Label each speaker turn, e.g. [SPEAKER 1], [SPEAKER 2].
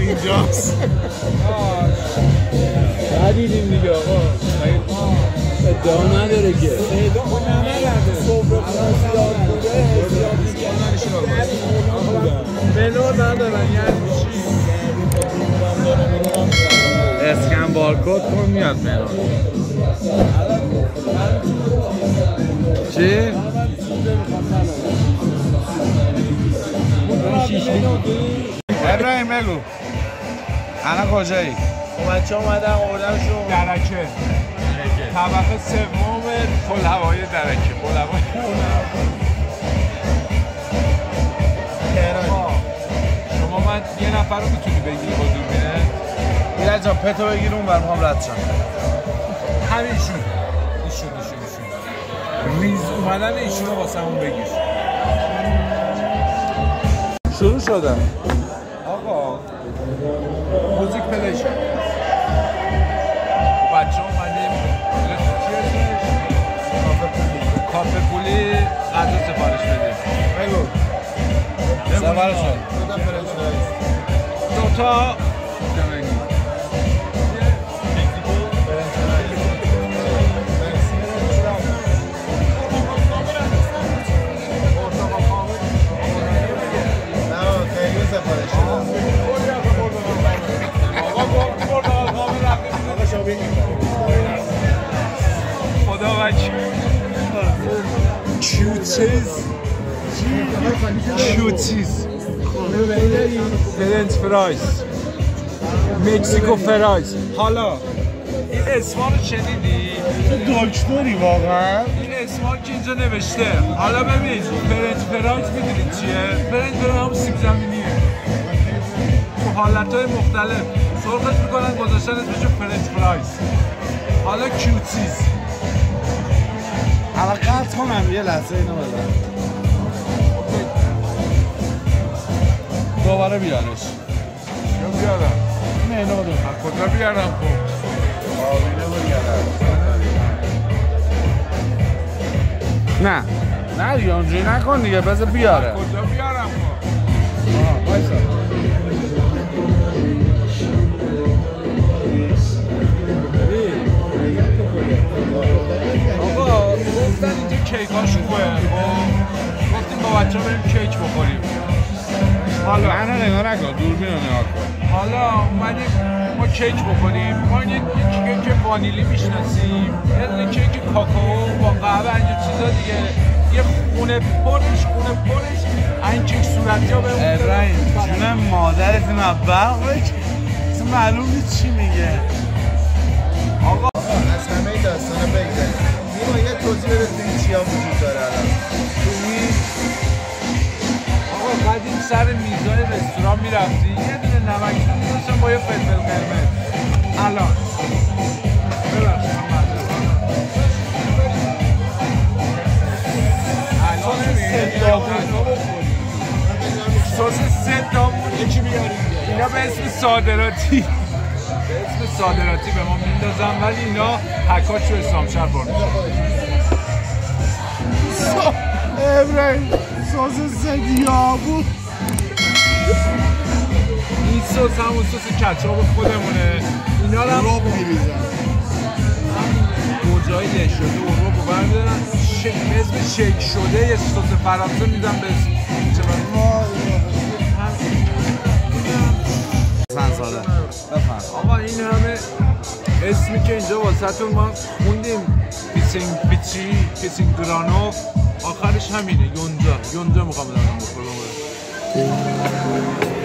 [SPEAKER 1] اینجاست.
[SPEAKER 2] ندیدیم دیگه آقا. ادعا نداره که.
[SPEAKER 3] منو ندارن یعنی چی
[SPEAKER 2] اسکن بارکد کن میاد مهران چی؟
[SPEAKER 1] ابراهیم بگو. الان کجایی؟
[SPEAKER 3] بچه اومدن آوردمشون
[SPEAKER 4] درکه. طبقه سوم پل هوایی درکه. پل هوایی آقا، شما من یه نفر رو می‌تونی بگیری با دوربینه
[SPEAKER 1] میرد جان پتو بگیر اون برم هم رد شم
[SPEAKER 4] همینشون ایشون ایشون ایشون ریز اومدن ایشون رو واسه همون بگیر.
[SPEAKER 1] شروع شده.
[SPEAKER 4] آقا موزیک پلی شد. بچه اومدیم؟ کافه پولی غذا سفارش بدیم.
[SPEAKER 1] بگو. سفر شد
[SPEAKER 4] دوتا کیوتیز کیوتیز French fries Mexico fries حالا این اسما رو شنیدی؟
[SPEAKER 1] دکتری واقعا؟
[SPEAKER 4] این اسما که اینجا نوشته. حالا ببین French fries می‌دونی چیه؟ French fries هم سیب زمینیه. تو حالتهای مختلف. سرخش می‌کنن گذاشتن اسمشو French fries حالا کیوتیز
[SPEAKER 1] کنم یه لحظه اینو بزن دوباره بیارش.
[SPEAKER 4] یا بیارم؟
[SPEAKER 1] نه اینو
[SPEAKER 4] از کجا بیارم خب؟
[SPEAKER 1] نه. نه دیگه اونجوری نکن دیگه بذار بیاره.
[SPEAKER 4] کجا بیارم خب؟ گفتیم با بچه بریم کیک بخوریم. حالا
[SPEAKER 1] منو نگاه نکن دوربین رو نگاه کن.
[SPEAKER 4] حالا اومدیم ما کیک بخوریم. ما یه کیک وانیلی می‌شناسیم. یه کیک کاکائو با قهوه اینجور چیزا دیگه. یه خونه پرش خونه پرش. این کیک صورتی ها بهمون
[SPEAKER 1] ابراهیم جون مادرت اصلا معلوم نیست چی میگه.
[SPEAKER 4] آقا میزای رستوران می‌رفتی؟ یه دونه نمک میذاشتن با یه فلفل قرمز. الان. سه سس سه دامون یکی بیاریم اینا به اسم صادراتی. به اسم صادراتی به ما میندازن ولی اینا حکاش رو اسلام شهر
[SPEAKER 1] ابراهیم سس سدیا بود.
[SPEAKER 4] این سس همون سس کچاپ خودمونه. اینا رو هم
[SPEAKER 5] رب میریزن
[SPEAKER 4] گوجای له شده؟ اون رو بردارن ش... اسم شیک شده یه سس فرانسه میدن به چه
[SPEAKER 1] ساله.
[SPEAKER 4] آقا این همه اسمی که اینجا واسه ما خوندیم. پیسینگ پیچی پیسینگ گرانو آخرش همینه. یونجا. یونجا می‌خوام دارم بخورم Thank you.